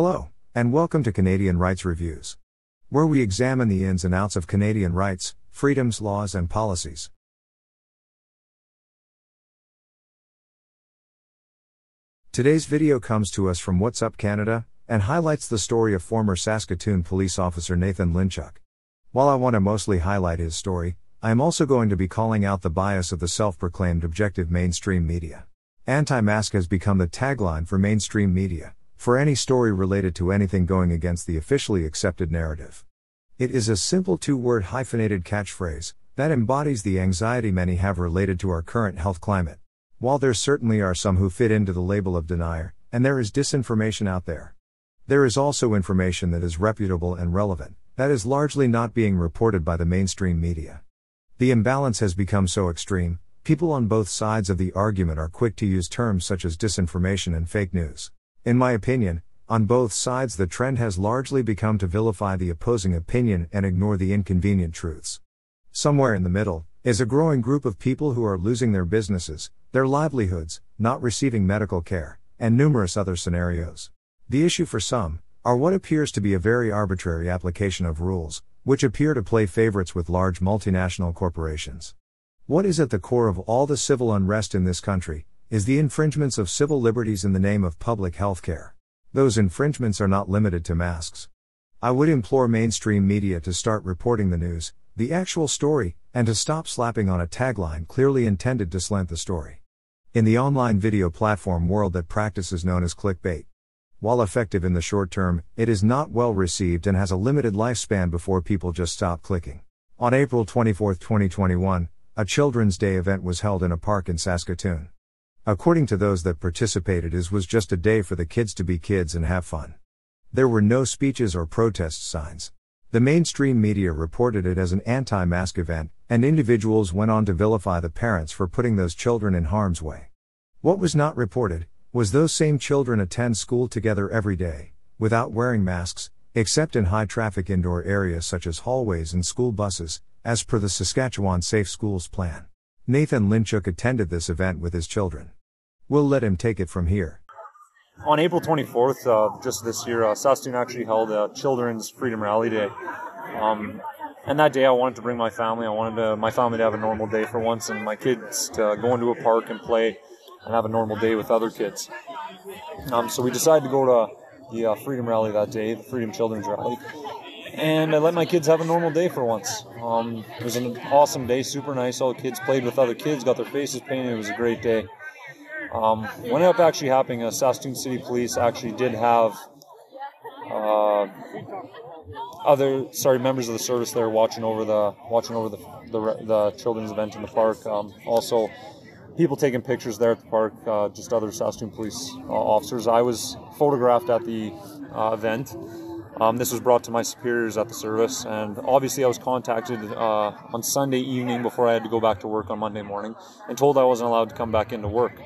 Hello, and welcome to Canadian Rights Reviews, where we examine the ins and outs of Canadian rights, freedoms, laws, and policies. Today's video comes to us from What's Up Canada and highlights the story of former Saskatoon police officer Nathan Lynchuk. While I want to mostly highlight his story, I am also going to be calling out the bias of the self proclaimed objective mainstream media. Anti mask has become the tagline for mainstream media, for any story related to anything going against the officially accepted narrative. It is a simple two word hyphenated catchphrase that embodies the anxiety many have related to our current health climate. While there certainly are some who fit into the label of denier, and there is disinformation out there, there is also information that is reputable and relevant, that is largely not being reported by the mainstream media. The imbalance has become so extreme, people on both sides of the argument are quick to use terms such as disinformation and fake news. In my opinion, on both sides the trend has largely become to vilify the opposing opinion and ignore the inconvenient truths. Somewhere in the middle is a growing group of people who are losing their businesses, their livelihoods, not receiving medical care, and numerous other scenarios. The issue for some are what appears to be a very arbitrary application of rules, which appear to play favorites with large multinational corporations. What is at the core of all the civil unrest in this country is the infringements of civil liberties in the name of public health care. Those infringements are not limited to masks. I would implore mainstream media to start reporting the news, the actual story, and to stop slapping on a tagline clearly intended to slant the story. In the online video platform world that practice is known as clickbait. While effective in the short term, it is not well received and has a limited lifespan before people just stop clicking. On April 24, 2021, a Children's Day event was held in a park in Saskatoon. According to those that participated, it was just a day for the kids to be kids and have fun. There were no speeches or protest signs. The mainstream media reported it as an anti mask event, and individuals went on to vilify the parents for putting those children in harm's way. What was not reported was those same children attend school together every day, without wearing masks, except in high traffic indoor areas such as hallways and school buses, as per the Saskatchewan Safe Schools Plan. Nathan Lynchuk attended this event with his children. We'll let him take it from here. On April 24th, uh, just this year, uh, Saskatoon actually held a Children's Freedom Rally Day. Um, and that day, I wanted to bring my family. I wanted to, my family to have a normal day for once, and my kids to go into a park and play and have a normal day with other kids. Um, so we decided to go to the uh, Freedom Rally that day, the Freedom Children's Rally, and I let my kids have a normal day for once. Um, it was an awesome day, super nice. All the kids played with other kids, got their faces painted. It was a great day. Um, what ended up actually happening, uh, Saskatoon City Police actually did have uh, other sorry members of the service there watching over the watching over the the, the children's event in the park. Um, also, people taking pictures there at the park. Uh, just other Saskatoon police uh, officers. I was photographed at the uh, event. Um, this was brought to my superiors at the service, and obviously I was contacted uh, on Sunday evening before I had to go back to work on Monday morning, and told I wasn't allowed to come back into work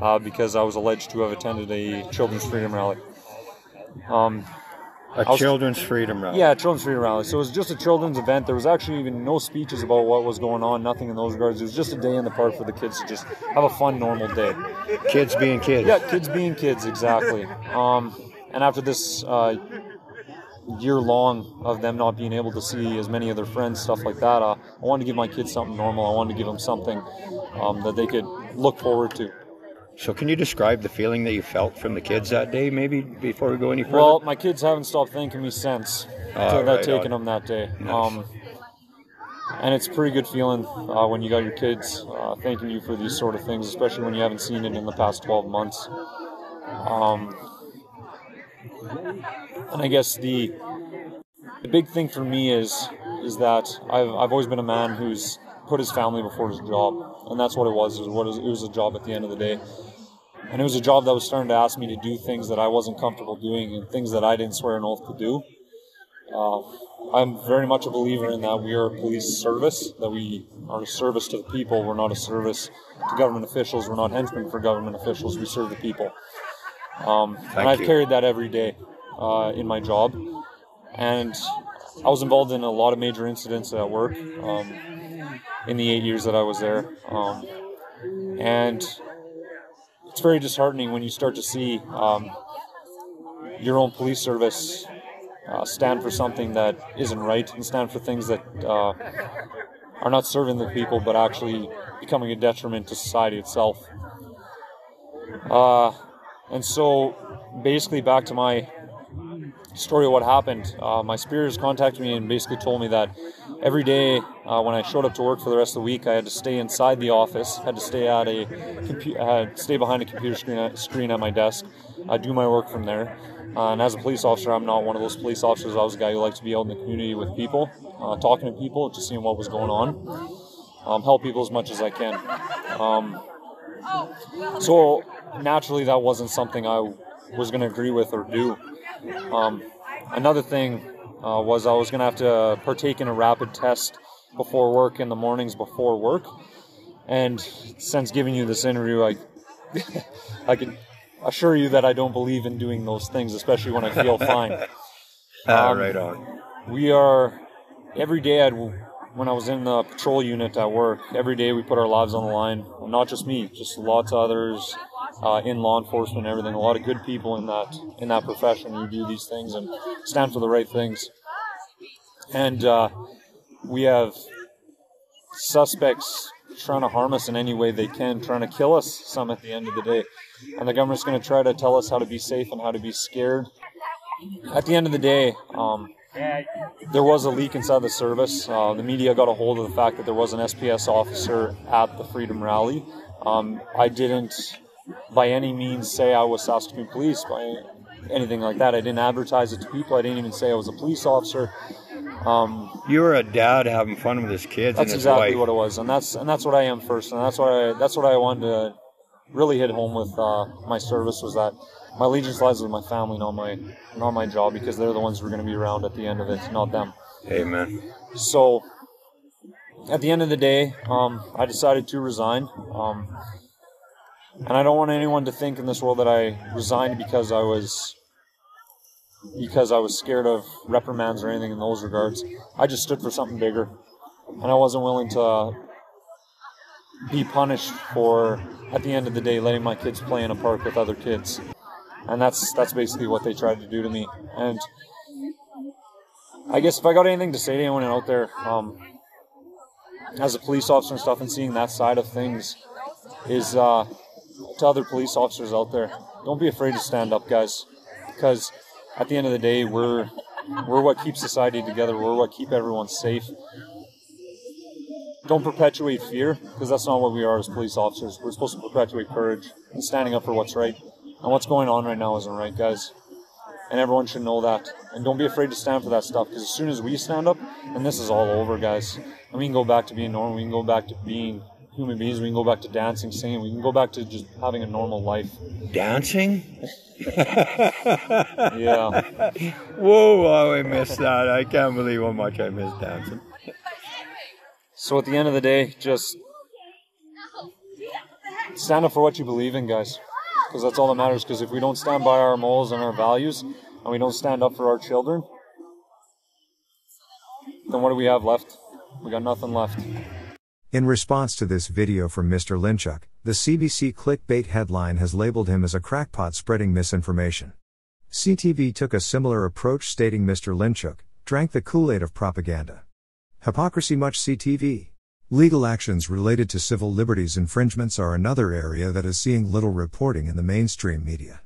uh, because I was alleged to have attended a children's freedom rally. Um, a was, children's freedom rally. Yeah, children's freedom rally. So it was just a children's event. There was actually even no speeches about what was going on, nothing in those regards. It was just a day in the park for the kids to just have a fun, normal day. Kids being kids. Yeah, kids being kids, exactly. Um, and after this uh, year long of them not being able to see as many of their friends, stuff like that, uh, I wanted to give my kids something normal. I wanted to give them something um, that they could look forward to. So, can you describe the feeling that you felt from the kids that day, maybe before we go any further? Well, my kids haven't stopped thanking me since uh, right, taking them that day. Nice. Um, and it's a pretty good feeling uh, when you got your kids uh, thanking you for these sort of things, especially when you haven't seen it in the past 12 months. Um, and I guess the the big thing for me is is that I've, I've always been a man who's put his family before his job, and that's what it was. It was what it was a job at the end of the day, and it was a job that was starting to ask me to do things that I wasn't comfortable doing and things that I didn't swear an oath to do. Uh, I'm very much a believer in that we are a police service, that we are a service to the people. We're not a service to government officials. We're not henchmen for government officials. We serve the people. Um, and I've you. carried that every day uh, in my job. And I was involved in a lot of major incidents at work um, in the eight years that I was there. Um, and it's very disheartening when you start to see um, your own police service uh, stand for something that isn't right and stand for things that uh, are not serving the people but actually becoming a detriment to society itself. Uh, and so, basically, back to my story of what happened. Uh, my superiors contacted me and basically told me that every day uh, when I showed up to work for the rest of the week, I had to stay inside the office, had to stay at a compu- stay behind a computer screen at, screen at my desk, I do my work from there. Uh, and as a police officer, I'm not one of those police officers. I was a guy who liked to be out in the community with people, uh, talking to people, just seeing what was going on, um, help people as much as I can. Um, so naturally, that wasn't something I was going to agree with or do. Um, another thing uh, was I was going to have to partake in a rapid test before work in the mornings before work. And since giving you this interview, I I can assure you that I don't believe in doing those things, especially when I feel fine. Ah, Um, right on. We are every day I'd, when I was in the patrol unit at work. Every day we put our lives on the line. Well, not just me, just lots of others uh, in law enforcement and everything. A lot of good people in that in that profession who do these things and stand for the right things. And uh, we have suspects trying to harm us in any way they can, trying to kill us. Some at the end of the day, and the government's going to try to tell us how to be safe and how to be scared. At the end of the day, um, there was a leak inside the service. Uh, the media got a hold of the fact that there was an SPS officer at the Freedom Rally. Um, I didn't, by any means, say I was Saskatoon Police by anything like that. I didn't advertise it to people. I didn't even say I was a police officer. Um, You were a dad having fun with his kids that's his exactly wife. what it was, and that's and that's what I am first, and that's what I that's what I wanted to really hit home with uh, my service was that my allegiance lies with my family, not my not my job, because they're the ones who are going to be around at the end of it, not them. Amen. So, at the end of the day, um, I decided to resign. Um, and I don't want anyone to think in this world that I resigned because I was because I was scared of reprimands or anything in those regards. I just stood for something bigger, and I wasn't willing to be punished for at the end of the day letting my kids play in a park with other kids. And that's that's basically what they tried to do to me. And I guess if I got anything to say to anyone out there, um, as a police officer and stuff, and seeing that side of things, is uh, to other police officers out there, don't be afraid to stand up, guys, because at the end of the day, we're we're what keeps society together. We're what keep everyone safe. Don't perpetuate fear, because that's not what we are as police officers. We're supposed to perpetuate courage and standing up for what's right. And what's going on right now isn't right, guys and everyone should know that. And don't be afraid to stand for that stuff because as soon as we stand up, then this is all over, guys. And we can go back to being normal. We can go back to being human beings. We can go back to dancing, singing. We can go back to just having a normal life. Dancing? Yeah. Whoa, oh, I missed that. I can't believe how much I missed dancing. So at the end of the day, just stand up for what you believe in, guys. Because that's all that matters. Because if we don't stand by our morals and our values, and we don't stand up for our children, then what do we have left? We got nothing left. In response to this video from Mr. Lynchuk, the CBC clickbait headline has labeled him as a crackpot spreading misinformation. CTV took a similar approach stating Mr. Lynchuk drank the Kool-Aid of propaganda. Hypocrisy much CTV. Legal actions related to civil liberties infringements are another area that is seeing little reporting in the mainstream media.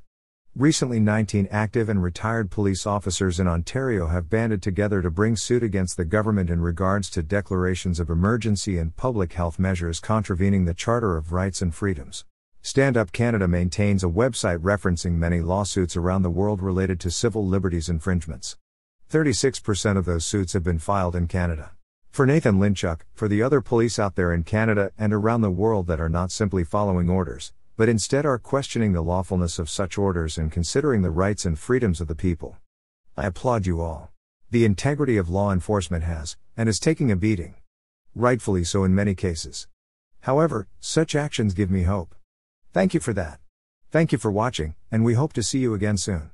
Recently, 19 active and retired police officers in Ontario have banded together to bring suit against the government in regards to declarations of emergency and public health measures contravening the Charter of Rights and Freedoms. Stand Up Canada maintains a website referencing many lawsuits around the world related to civil liberties infringements. 36% of those suits have been filed in Canada. For Nathan Lynchuk, for the other police out there in Canada and around the world that are not simply following orders, but instead are questioning the lawfulness of such orders and considering the rights and freedoms of the people. I applaud you all. The integrity of law enforcement has, and is taking a beating. Rightfully so in many cases. However, such actions give me hope. Thank you for that. Thank you for watching, and we hope to see you again soon.